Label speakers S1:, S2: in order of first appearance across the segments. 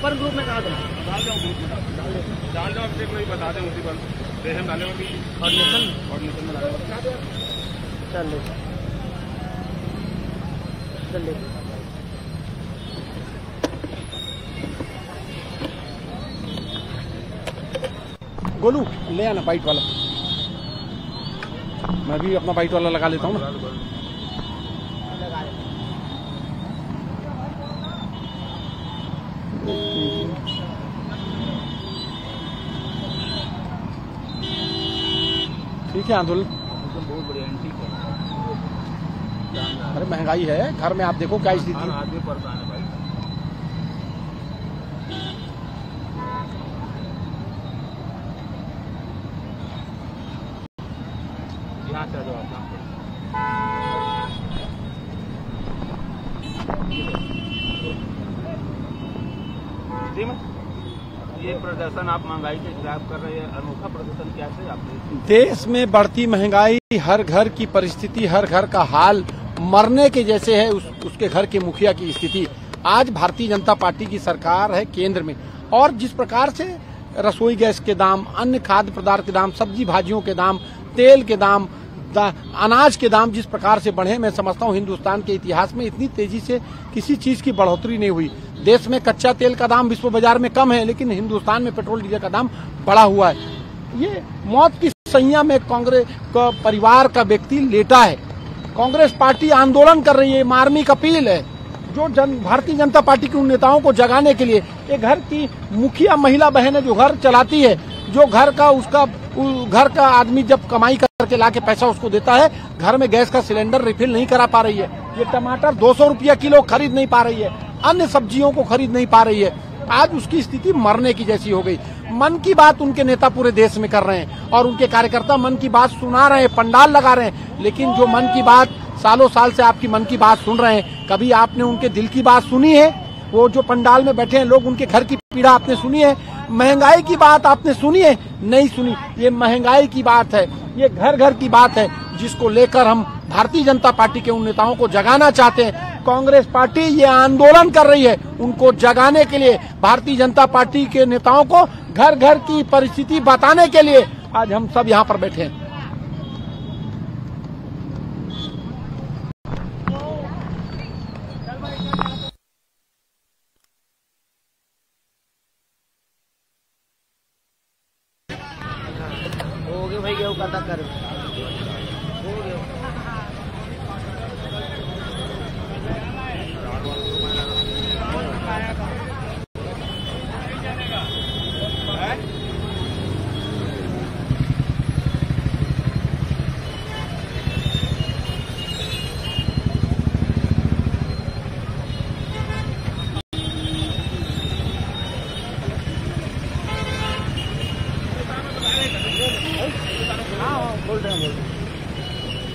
S1: अपन group में
S2: डाल में डाल दो। डाल में बता दें उसी पर। डाले और
S1: ऑर्डिनेशन
S2: ऑर्डिनेशन में डाले
S1: चल ले।
S3: गोलू ले आना बाइट वाला। मैं भी अपना बाइट वाला लगा लेता हूँ ना। ठीक है आंदोलन।
S2: बहुत बढ़िया
S3: अरे महँगाई है। घर में आप देखो क्या स्थिति। है
S2: आदमी परेशान है भाई। यहाँ से आ जाओ आप यहाँ पर। जी मैम ये प्रदर्शन आप महँगाई के खिलाफ कर रहे हैं अनोखा प्रदर्शन कैसे आप
S3: देश में बढ़ती महँगाई हर घर की परिस्थिति हर घर का हाल मरने के जैसे है उस, उसके घर के मुखिया की स्थिति। आज भारतीय जनता पार्टी की सरकार है केंद्र में। और जिस प्रकार से रसोई गैस के दाम अन्य खाद्य पदार्थ के दाम सब्ज़ी भाजियों के दाम तेल के दाम अनाज के दाम जिस प्रकार से बढ़े, मैं समझता हूँ हिंदुस्तान के इतिहास में इतनी तेज़ी से किसी चीज़ की बढ़ोतरी नहीं हुई। देश में कच्चा तेल का दाम विश्व बाज़ार में कम है, लेकिन हिंदुस्तान में पेट्रोल, डीजल का दाम बढ़ा हुआ है। ये मौत की सैया में कांग्रेस का परिवार का व्यक्ति लेटा है। कांग्रेस पार्टी आंदोलन कर रही है मार्मिक अपील है। जो जन, भारतीय जनता पार्टी के उन नेताओं को जगाने के लिए ये घर की मुखिया, महिला बहन है जो घर चलाती है, जो घर का उसका घर का आदमी जब कमाई करके ला के पैसा उसको देता है, घर में गैस का सिलेंडर रिफिल नहीं करा पा रही है। ये टमाटर दो सौ रुपया किलो खरीद नहीं पा रही है। अन्य सब्जियों को खरीद नहीं पा रही है। आज उसकी स्थिति मरने की जैसी हो गई। मन की बात उनके नेता पूरे देश में कर रहे हैं और उनके कार्यकर्ता मन की बात सुना रहे हैं, पंडाल लगा रहे हैं। लेकिन जो मन की बात सालों साल से आपकी मन की बात सुन रहे हैं, कभी आपने उनके दिल की बात सुनी है? वो जो पंडाल में बैठे हैं, लोग उनके घर की पीड़ा आपने सुनी है? महँगाई की बात आपने सुनी है? नहीं सुनी। ये महँगाई की बात है। ये घर घर की बात है, जिसको लेकर हम भारतीय जनता पार्टी के उन नेताओं को जगाना चाहते हैं। कांग्रेस पार्टी ये आंदोलन कर रही है। उनको जगाने के लिए, भारतीय जनता पार्टी के नेताओं को घर घर की परिस्थिति बताने के लिए आज हम सब यहाँ पर बैठे हैं
S1: गए भाई गेहूँ का कर हो गए हाँ हाँ, बोल रहे हैं बोल रहे हैं।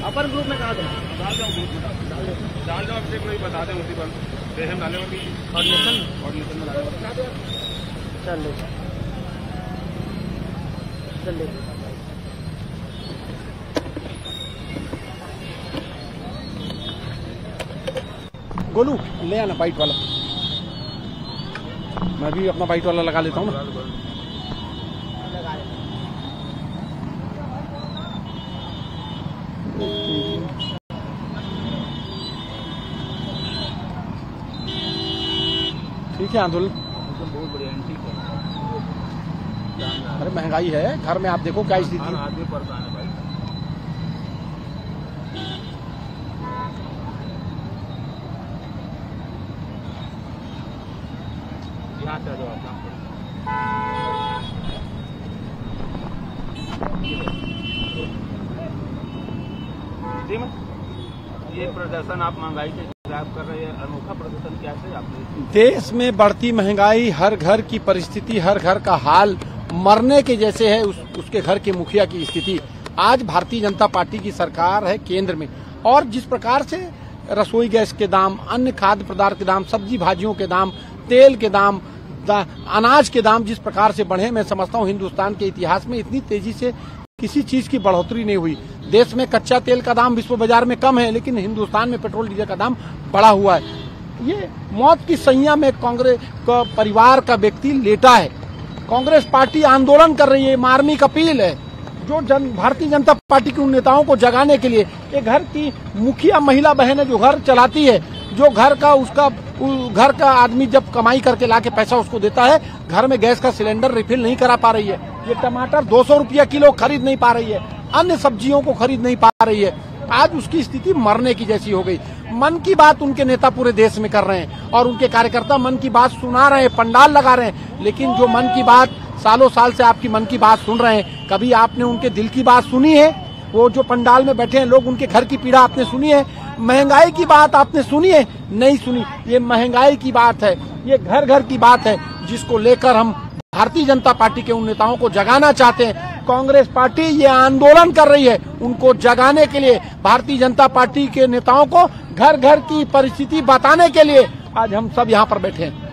S1: अपन ग्रुप में कहा
S2: डाल जाओ ग्रुप में डाल दो। बता दें उसी पर। रेहम डाले
S1: ऑर्डिनेशन
S2: ऑर्डिनेशन में डाले
S1: चल ले चल। ले
S3: गोलू ले आना वाइट वाला। मैं भी अपना वाइट वाला लगा लेता हूँ ना। ठीक है आंदोलन।
S2: बहुत बढ़िया ठीक है।
S3: अरे महँगाई है। घर में आप देखो क्या स्थिति।
S2: आदमी परेशान है भाई। यहाँ से आ जाओ आप यहाँ पर। जी ये प्रदर्शन आप महँगाई के खिलाफ कर रहे हैं अनोखा प्रदर्शन कैसे आप
S3: देश में बढ़ती महँगाई हर घर की परिस्थिति हर घर का हाल मरने के जैसे है उस, उसके घर के मुखिया की स्थिति। आज भारतीय जनता पार्टी की सरकार है केंद्र में। और जिस प्रकार से रसोई गैस के दाम अन्य खाद्य पदार्थ के दाम सब्ज़ी भाजियों के दाम तेल के दाम अनाज के दाम जिस प्रकार से बढ़े मैं समझता हूँ हिंदुस्तान के इतिहास में इतनी तेज़ी से किसी चीज़ की बढ़ोतरी नहीं हुई। देश में कच्चा तेल का दाम विश्व बाज़ार में कम है, लेकिन हिंदुस्तान में पेट्रोल, डीजल का दाम बढ़ा हुआ है। ये मौत की सैया में कांग्रेस का, परिवार का व्यक्ति लेटा है। कांग्रेस पार्टी आंदोलन कर रही है मार्मिक अपील है। जो जन, भारतीय जनता पार्टी के उन नेताओं को जगाने के लिए, ये घर की मुखिया महिला बहन है जो घर चलाती है, जो घर का, उसका घर का आदमी जब कमाई करके लाके पैसा उसको देता है, घर में गैस का सिलेंडर रिफिल नहीं करा पा रही है। ये टमाटर दो सौ रुपया किलो खरीद नहीं पा रही है। अन्य सब्जियों को खरीद नहीं पा रही है। आज उसकी स्थिति मरने की जैसी हो गई। मन की बात उनके नेता पूरे देश में कर रहे हैं और उनके कार्यकर्ता मन की बात सुना रहे हैं, पंडाल लगा रहे हैं। लेकिन जो मन की बात सालों साल से आपकी मन की बात सुन रहे हैं, कभी आपने उनके दिल की बात सुनी है? वो जो पंडाल में बैठे हैं, लोग उनके घर की पीड़ा आपने सुनी है? महँगाई की बात आपने सुनी है? नहीं सुनी। ये महँगाई की बात है। ये घर घर की बात है, जिसको लेकर हम भारतीय जनता पार्टी के उन नेताओं को जगाना चाहते हैं। कांग्रेस पार्टी ये आंदोलन कर रही है। उनको जगाने के लिए, भारतीय जनता पार्टी के नेताओं को घर घर की परिस्थिति बताने के लिए आज हम सब यहाँ पर बैठे हैं।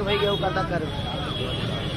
S1: भाई